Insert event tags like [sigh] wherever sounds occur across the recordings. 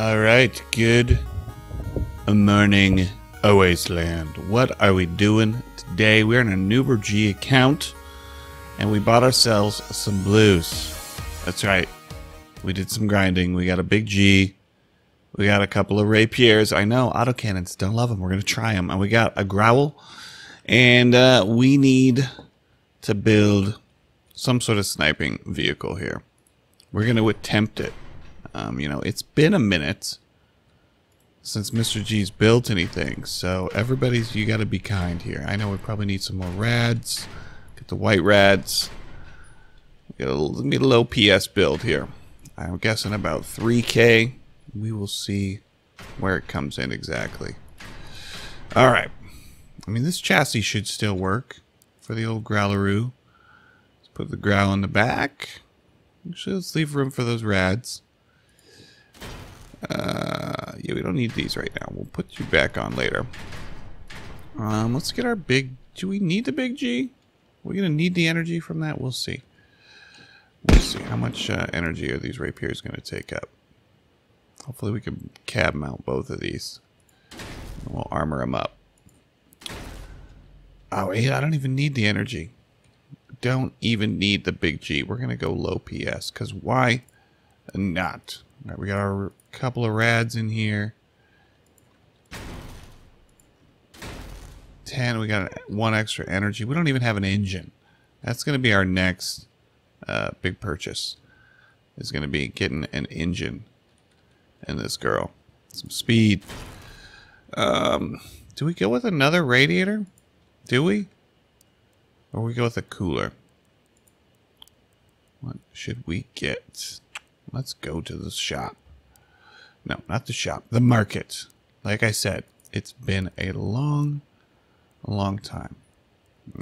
All right, good morning, Oaseland. What are we doing today? We're in a Nuber G account, and we bought ourselves some blues. That's right. We did some grinding. We got a big G. We got a couple of rapiers. I know autocannons don't love them. We're gonna try them, and we got a growl, and uh, we need to build some sort of sniping vehicle here. We're gonna attempt it. Um, you know, it's been a minute since Mr. G's built anything, so everybody's, you gotta be kind here. I know we probably need some more rads. Get the white rads. Get a, get a PS build here. I'm guessing about 3k. We will see where it comes in exactly. Alright. I mean, this chassis should still work for the old Growleroo. Let's put the growl in the back. Actually, let's leave room for those rads. Uh, yeah, we don't need these right now. We'll put you back on later. Um, let's get our big... Do we need the big G? We're going to need the energy from that? We'll see. We'll see. How much uh, energy are these rapiers going to take up? Hopefully we can cab mount both of these. And We'll armor them up. Oh, wait, I don't even need the energy. Don't even need the big G. We're going to go low PS, because why not? All right, we got our couple of rads in here. 10, we got one extra energy. We don't even have an engine. That's going to be our next uh, big purchase. Is going to be getting an engine in this girl. Some speed. Um, do we go with another radiator? Do we? Or we go with a cooler? What should we get? Let's go to the shop. No, not the shop. The market. Like I said, it's been a long, long time.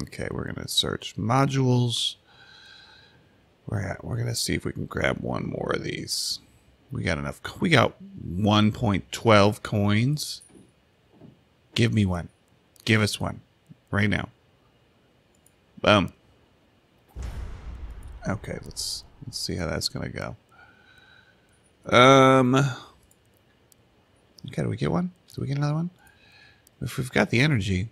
Okay, we're going to search modules. We're, we're going to see if we can grab one more of these. We got enough. We got 1.12 coins. Give me one. Give us one. Right now. Boom. Okay, let's let's see how that's gonna go. Um Okay, do we get one? Do we get another one? If we've got the energy,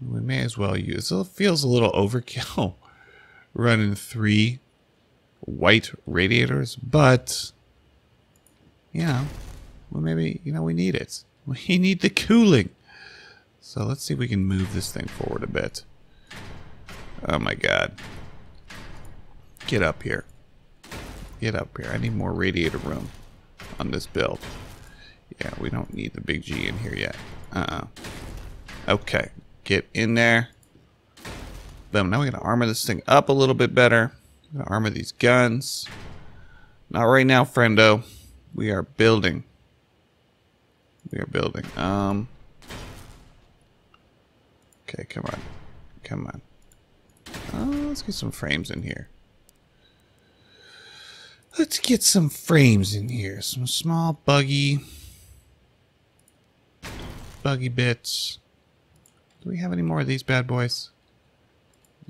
we may as well use it feels a little overkill [laughs] running three white radiators, but yeah, well maybe you know we need it. [laughs] We need the cooling. So let's see if we can move this thing forward a bit. Oh my god. Get up here. Get up here. I need more radiator room on this build. Yeah, we don't need the big G in here yet. Uh-uh. Okay. Get in there. Boom. Now we gotta armor this thing up a little bit better. Armor these guns. Not right now, friendo. We are building. We are building. Um. Okay, come on. Come on. Uh, let's get some frames in here. Let's get some frames in here. Some small buggy. Buggy bits. Do we have any more of these bad boys?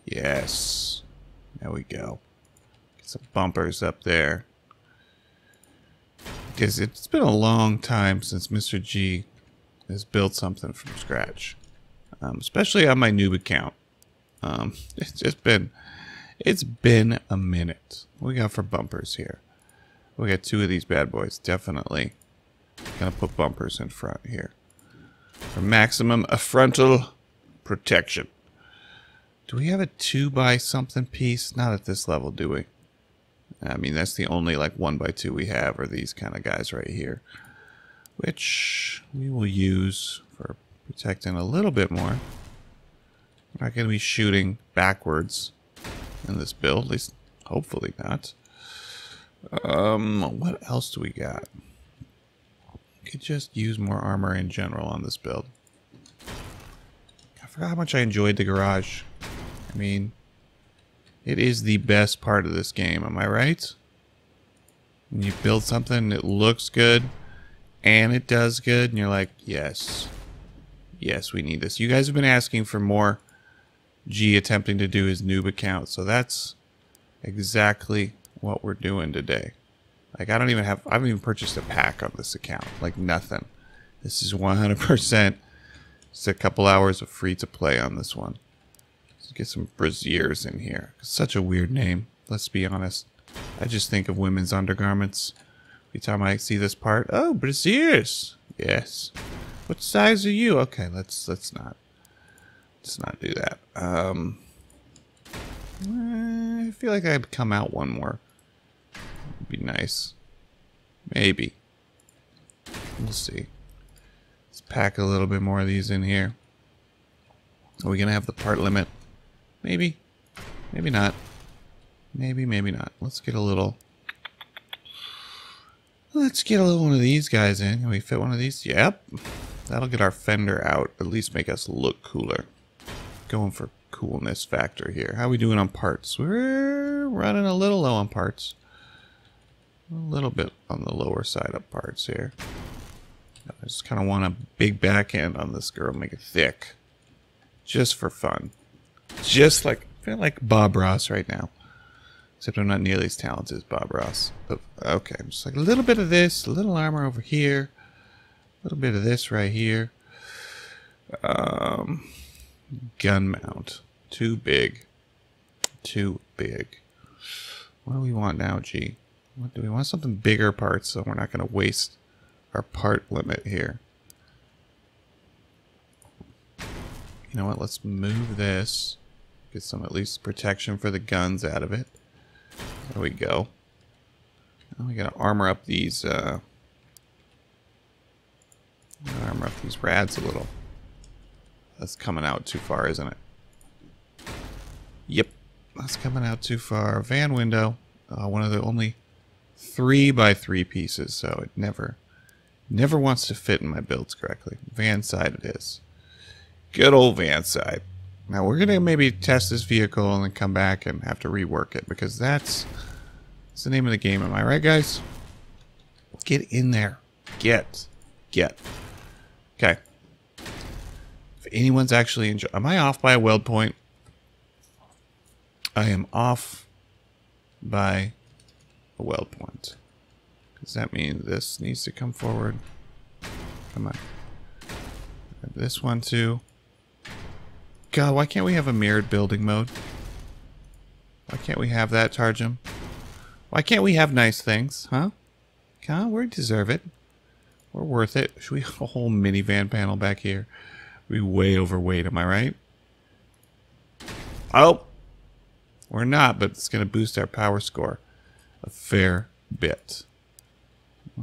Yes. There we go. Get some bumpers up there. Because it's been a long time since Mr. G has built something from scratch. Um, especially on my noob account. Um, [laughs] it's just been, it's been a minute. What we got for bumpers here? We got two of these bad boys, definitely. Gonna put bumpers in front here. For maximum frontal protection. Do we have a 2 by something piece? Not at this level, do we? I mean, that's the only like 1 by 2 we have are these kind of guys right here. Which we will use for protecting a little bit more. We're not going to be shooting backwards in this build, at least hopefully not. Um, what else do we got? Could just use more armor in general on this build. I forgot how much I enjoyed the garage. I mean, it is the best part of this game, am I right? When you build something that looks good and it does good, and you're like, yes, yes, we need this. You guys have been asking for more G attempting to do his noob account, so that's exactly what we're doing today. Like, I don't even have, I haven't even purchased a pack on this account. Like, nothing. This is 100% just a couple hours of free to play on this one. Let's get some braziers in here. Such a weird name, let's be honest. I just think of women's undergarments. Every time I see this part, oh, braziers. Yes. What size are you? Okay, let's let's not let's not do that. Um, I feel like I'd come out one more. Would be nice. Maybe. We'll see. Let's pack a little bit more of these in here. Are we gonna have the part limit? Maybe. Maybe not. Maybe, maybe not. Let's get a little... Let's get a little one of these guys in. Can we fit one of these? Yep. That'll get our fender out. At least make us look cooler. Going for coolness factor here. How we doing on parts? We're running a little low on parts. A little bit on the lower side of parts here. I just kind of want a big back end on this girl. Make it thick. Just for fun. Just like, feel like Bob Ross right now. Except I'm not nearly as talented as Bob Ross. But, okay, just like a little bit of this, a little armor over here, a little bit of this right here. Um, gun mount. Too big. Too big. What do we want now, G? What do we want? Something bigger parts so we're not going to waste our part limit here. You know what? Let's move this. Get some at least protection for the guns out of it. There we go. Now we gotta armor up these, uh... Armor up these rads a little. That's coming out too far, isn't it? Yep. That's coming out too far. Van window. Uh, one of the only three by three pieces, so it never, never wants to fit in my builds correctly. Van side it is. Good old van side. Now we're gonna maybe test this vehicle and then come back and have to rework it because that's, that's the name of the game. Am I right, guys? Get in there. Get. Get. Okay. Anyone's actually enjoy, am I off by a weld point? I am off by a weld point. Does that mean this needs to come forward? Come on. This one too. God, why can't we have a mirrored building mode? Why can't we have that, Targem? Why can't we have nice things, huh? Huh? We deserve it. We're worth it. Should we have a whole minivan panel back here? We way overweight, am I right? Oh! We're not, but it's going to boost our power score a fair bit.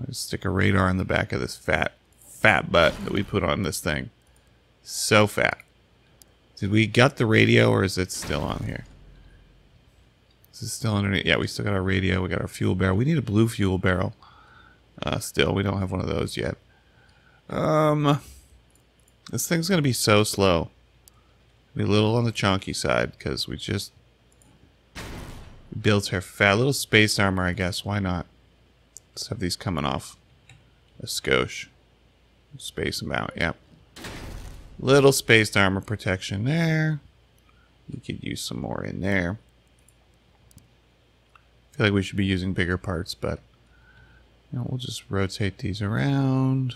To stick a radar on the back of this fat, fat butt that we put on this thing. So fat. Did we gut the radio or is it still on here? Is it still underneath? Yeah, we still got our radio. We got our fuel barrel. We need a blue fuel barrel. Uh, still, we don't have one of those yet. Um, this thing's going to be so slow. Be a little on the chunky side because we just built her fat little space armor, I guess. Why not? Let's have these coming off a skosh. Space them yep. Little spaced armor protection there. We could use some more in there. I feel like we should be using bigger parts, but you know, we'll just rotate these around.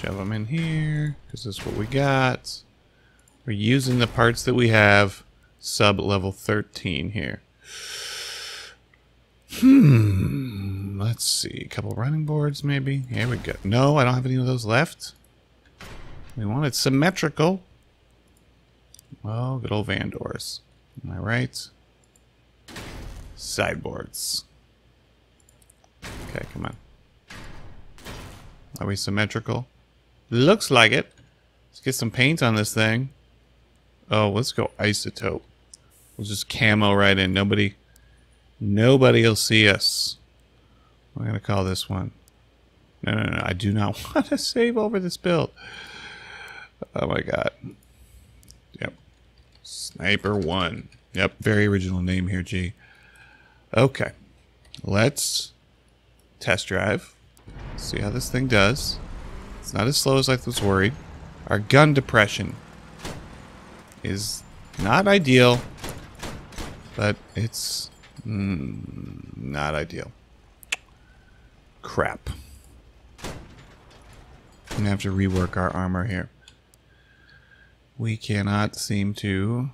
Shove them in here, because that's what we got. We're using the parts that we have sub level 13 here. Hmm. Let's see. A couple running boards, maybe. Here we go. No, I don't have any of those left. We want it symmetrical. Well, good old van doors. Am I right? Sideboards. Okay, come on. Are we symmetrical? Looks like it. Let's get some paint on this thing. Oh, let's go isotope. We'll just camo right in. Nobody, nobody will see us. I'm gonna call this one. No, no, no. I do not [laughs] want to save over this build. Oh my god. Yep. Sniper 1. Yep, very original name here, G. Okay. Let's test drive. See how this thing does. It's not as slow as I was worried. Our gun depression is not ideal, but it's mm, not ideal. Crap. I'm gonna have to rework our armor here. We cannot seem to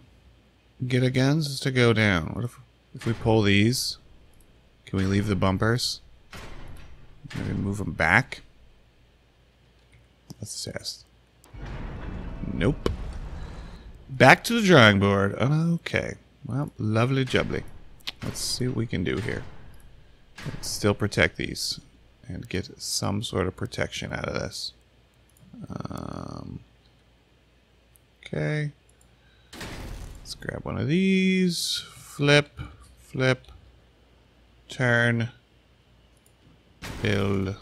get our guns to go down. What if if we pull these? Can we leave the bumpers? Maybe move them back? Let's test. Nope. Back to the drawing board. Okay. Well, lovely jubbly. Let's see what we can do here. Let's still protect these and get some sort of protection out of this. Um, okay. Let's grab one of these. Flip, flip, turn, build.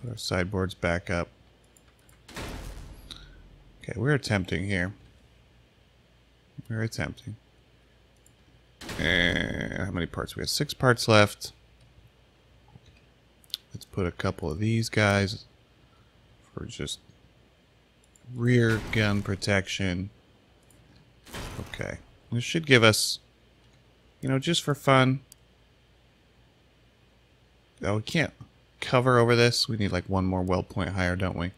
Put our sideboards back up. Okay, we're attempting here. We're attempting. And how many parts? We have six parts left. Let's put a couple of these guys for just rear gun protection. Okay. This should give us, you know, just for fun. Oh, we can't cover over this. We need like one more weld point higher, don't we?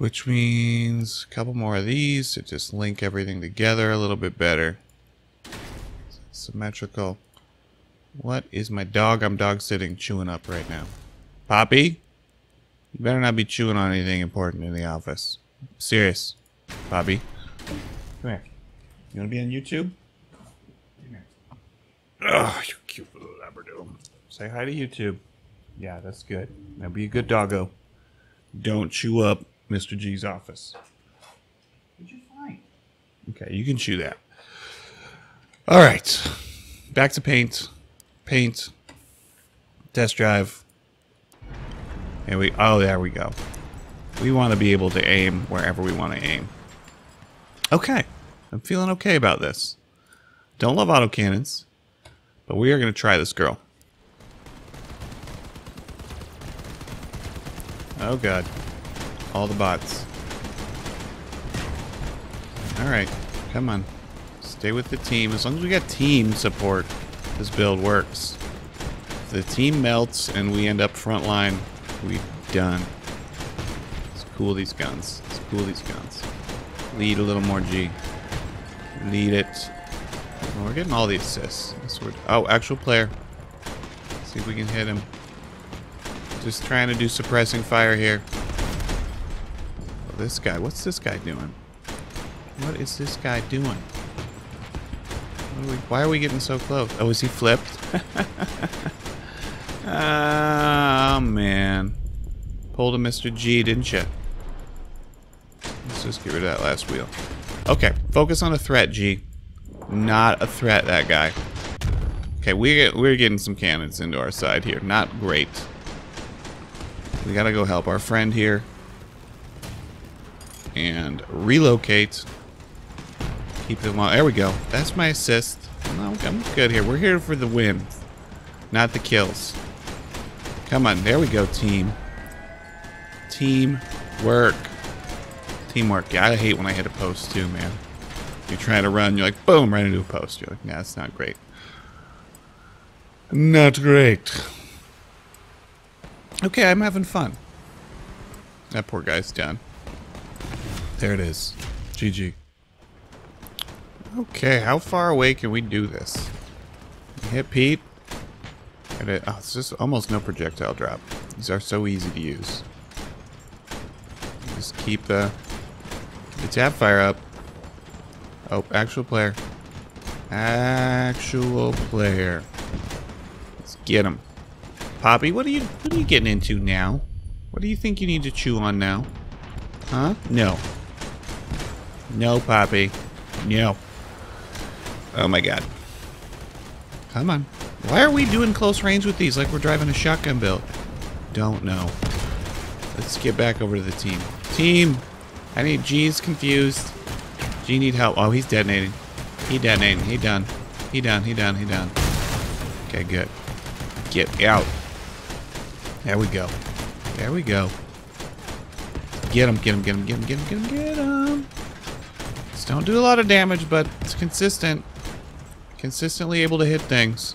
Which means a couple more of these to just link everything together a little bit better. Symmetrical. What is my dog I'm dog sitting chewing up right now? Poppy? You better not be chewing on anything important in the office. Serious. Poppy. Come here. You want to be on YouTube? Come here. Oh, you cute little Labrador. Say hi to YouTube. Yeah, that's good. Now be a good doggo. Don't chew up Mr. G's office. Is fine. Okay, you can chew that. All right. Back to paint. Paint. Test drive. And we, oh, there we go. We want to be able to aim wherever we want to aim. Okay. I'm feeling okay about this. Don't love autocannons, but we are going to try this girl. Oh god. All the bots. Alright, come on. Stay with the team. As long as we got team support, this build works. If the team melts and we end up frontline, we done. Let's cool these guns. Let's cool these guns. Lead a little more G. Lead it. Well, we're getting all the assists. Oh, actual player. Let's see if we can hit him. Just trying to do suppressing fire here. Oh, this guy. What's this guy doing? What is this guy doing? Are we, why are we getting so close? Oh, is he flipped? oh, [laughs] man. Pulled a Mr. G, didn't you? Let's just get rid of that last wheel. Okay, focus on a threat, G. Not a threat, that guy. Okay, we're, we're getting some cannons into our side here. Not great. We gotta go help our friend here. And relocate. Keep them on. There we go. That's my assist. No, I'm good here. We're here for the win. Not the kills. Come on. There we go, team. Team work. Teamwork. Yeah, I hate when I hit a post too, man. You're trying to run, you're like, boom, right into a post. You're like, nah, that's not great. Not great. Okay, I'm having fun. That poor guy's done. There it is. GG. Okay, how far away can we do this? Hit Pete. It, oh, it's just almost no projectile drop. These are so easy to use. Just keep the, the tap fire up. Oh, actual player. Actual player. Let's get him. Poppy, what are you what are you getting into now? What do you think you need to chew on now? Huh? No. No, Poppy. No. Oh my god. Come on. Why are we doing close range with these like we're driving a shotgun build? Don't know. Let's get back over to the team. Team! I need G's confused. G need help. Oh, he's detonating. He detonating. He done. He done. He done. He done. Okay, good. Get out. There we go. There we go. Get him, get him, get him, get him, get him, get him, get him. Just don't do a lot of damage, but it's consistent. Consistently able to hit things.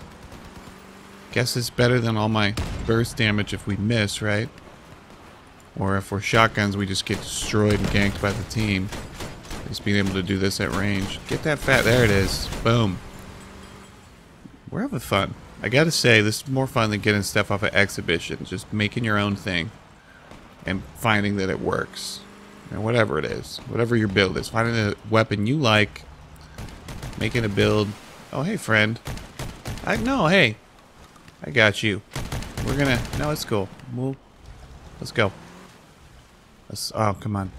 Guess it's better than all my burst damage if we miss, right? Or if we're shotguns, we just get destroyed and ganked by the team. Just being able to do this at range. Get that fat. There it is. Boom. We're having fun. I gotta say, this is more fun than getting stuff off of exhibitions. Just making your own thing. And finding that it works. And whatever it is. Whatever your build is. Finding a weapon you like. Making a build. Oh, hey, friend. I know, hey. I got you. We're gonna... No, it's cool. We'll, let's go. Let's... Oh, come on.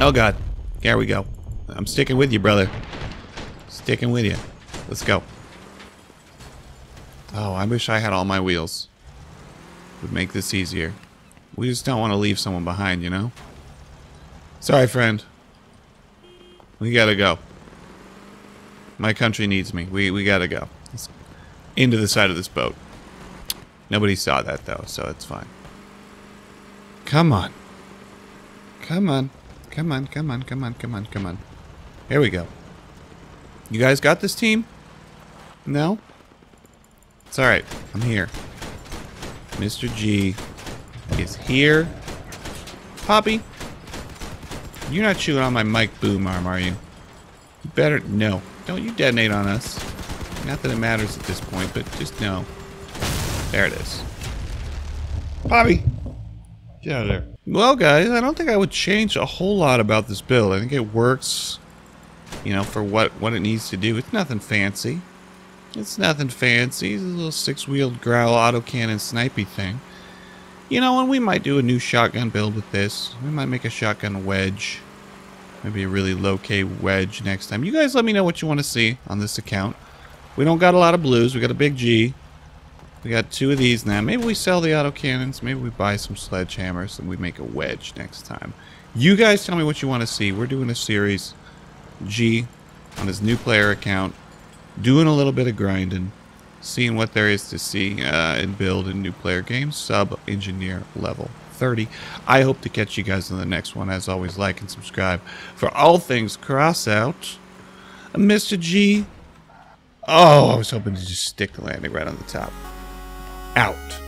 Oh, God. There we go. I'm sticking with you, brother. Sticking with you. Let's go. Oh, I wish I had all my wheels. Would make this easier. We just don't want to leave someone behind, you know? Sorry, friend. We gotta go. My country needs me. We, we gotta go. Let's into the side of this boat. Nobody saw that, though, so it's fine. Come on. Come on. Come on, come on, come on, come on, come on. Here we go. You guys got this team? No? It's alright. I'm here. Mr. G is here. Poppy, you're not chewing on my mic boom arm, are you? You better... No. Don't you detonate on us. Not that it matters at this point, but just know. There it is. Poppy! Get out of there. Well, guys, I don't think I would change a whole lot about this build. I think it works, you know, for what, what it needs to do. It's nothing fancy. It's nothing fancy. It's a little six-wheeled growl autocannon snipey thing. You know, and we might do a new shotgun build with this. We might make a shotgun wedge. Maybe a really low-K wedge next time. You guys let me know what you want to see on this account. We don't got a lot of blues. We got a big G. We got two of these now. Maybe we sell the autocannons. Maybe we buy some sledgehammers and we make a wedge next time. You guys tell me what you want to see. We're doing a series. G on his new player account. Doing a little bit of grinding. Seeing what there is to see uh, and build in new player games. Sub-engineer level 30. I hope to catch you guys in the next one. As always, like and subscribe for all things Crossout. Mr. G. Oh, I was hoping to just stick the landing right on the top out.